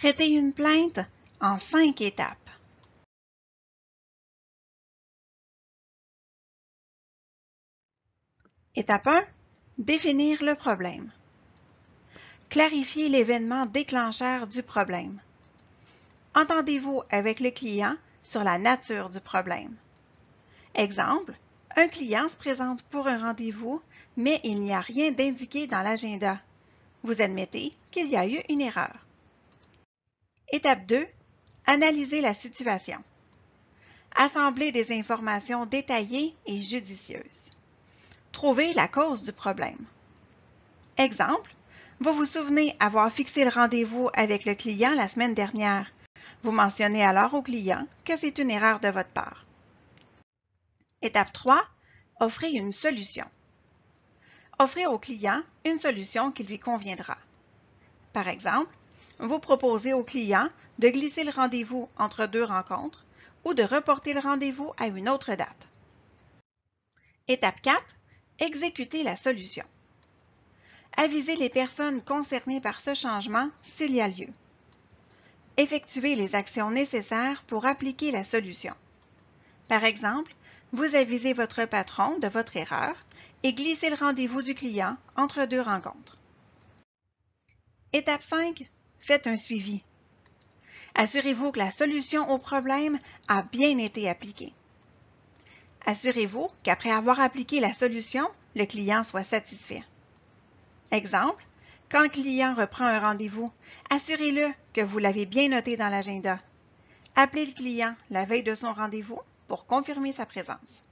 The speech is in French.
Traiter une plainte en cinq étapes. Étape 1. Définir le problème. Clarifier l'événement déclencheur du problème. Entendez-vous avec le client sur la nature du problème. Exemple, un client se présente pour un rendez-vous, mais il n'y a rien d'indiqué dans l'agenda. Vous admettez qu'il y a eu une erreur. Étape 2. Analyser la situation. Assembler des informations détaillées et judicieuses. Trouver la cause du problème. Exemple, vous vous souvenez avoir fixé le rendez-vous avec le client la semaine dernière. Vous mentionnez alors au client que c'est une erreur de votre part. Étape 3. Offrez une solution. Offrez au client une solution qui lui conviendra. Par exemple, vous proposez au client de glisser le rendez-vous entre deux rencontres ou de reporter le rendez-vous à une autre date. Étape 4. Exécuter la solution. Avisez les personnes concernées par ce changement s'il y a lieu. Effectuez les actions nécessaires pour appliquer la solution. Par exemple, vous avisez votre patron de votre erreur et glissez le rendez-vous du client entre deux rencontres. Étape 5. Faites un suivi. Assurez-vous que la solution au problème a bien été appliquée. Assurez-vous qu'après avoir appliqué la solution, le client soit satisfait. Exemple, quand le client reprend un rendez-vous, assurez-le que vous l'avez bien noté dans l'agenda. Appelez le client la veille de son rendez-vous pour confirmer sa présence.